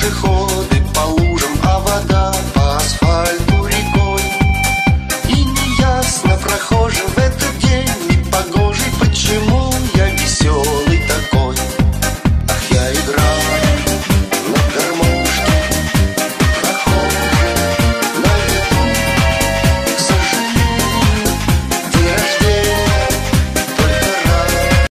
пешеходы по лужам, а вода